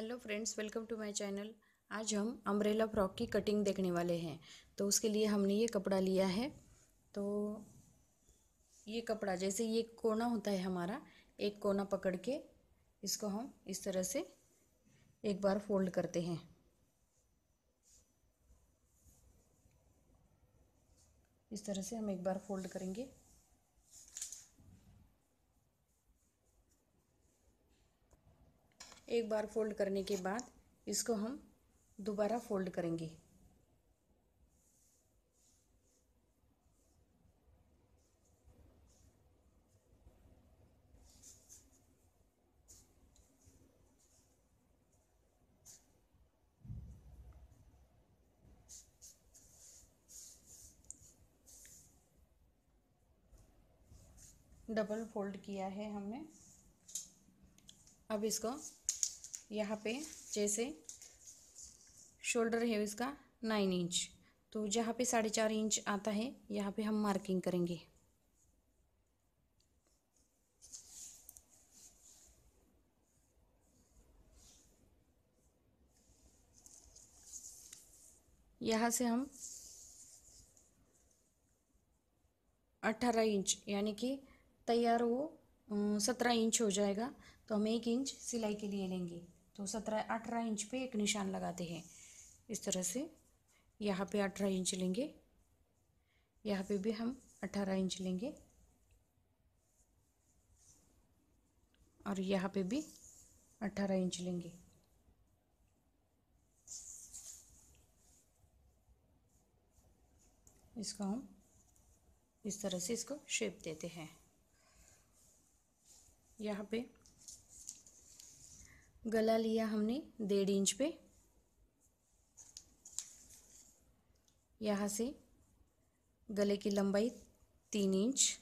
Hello friends, welcome to my channel. आज हम umbrella frock की कटिंग देखने वाले हैं। तो उसके लिए हमने ये कपड़ा लिया है। तो ये कपड़ा, जैसे ये कोना होता है हमारा, एक कोना पकड़ के इसको हम इस तरह से एक बार फोल्ड करते हैं। इस तरह से हम एक बार फोल्ड करेंगे। एक बार फोल्ड करने के बाद इसको हम दोबारा फोल्ड करेंगे। डबल फोल्ड किया है हमने। अब इसको यहाँ पे जैसे शोल्डर है इसका नाइन इंच तो जहाँ पे साढ़े चार इंच आता है, यहाँ पे हम मार्किंग करेंगे। यहाँ से हम अट्ठारह इंच यानी कि तैयार वो सत्रह इंच हो जाएगा। तो हम एक इंच सिलाई के लिए लेंगे। तो सत्रह, अठारह इंच पे एक निशान लगाते हैं। इस तरह से यहाँ पे अठारह इंच लेंगे, यहाँ पे भी हम अठारह इंच लेंगे और यहाँ पे भी अठारह इंच लेंगे। इसको हम इस तरह से इसको शेप देते हैं। यहाँ पे गला लिया हमने डेढ़ इंच पे। यहाँ से गले की लंबाई तीन इंच।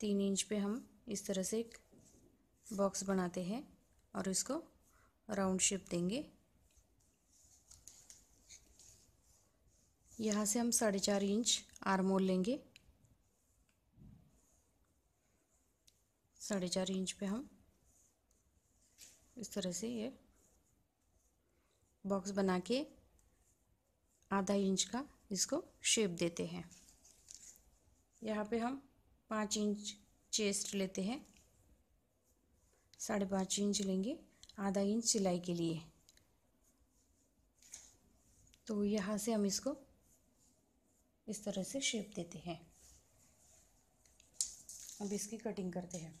तीन इंच पे हम इस तरह से एक बॉक्स बनाते हैं और इसको राउंड शेप देंगे। यहाँ से हम साढ़े चार इंच आरमोल लेंगे। साढ़े चार इंच पे हम इस तरह से ये बॉक्स बना के आधा इंच का इसको शेप देते हैं। यहाँ पे हम पाँच इंच चेस्ट लेते हैं। साढ़े पाँच इंच लेंगे आधा इंच सिलाई के लिए। तो यहाँ से हम इसको इस तरह से शेप देते हैं। अब इसकी कटिंग करते हैं।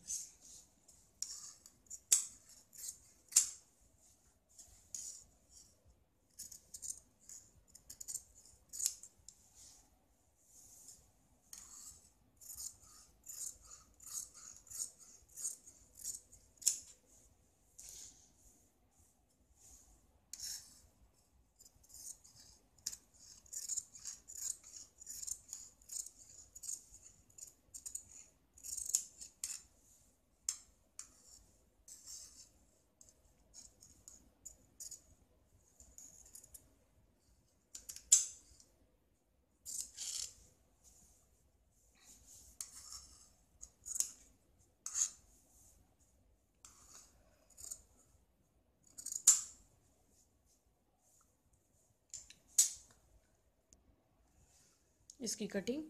इसकी कटिंग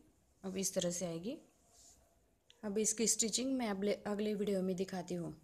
अब इस तरह से आएगी। अब इसकी स्टिचिंग मैं अगले अगले वीडियो में दिखाती हूँ।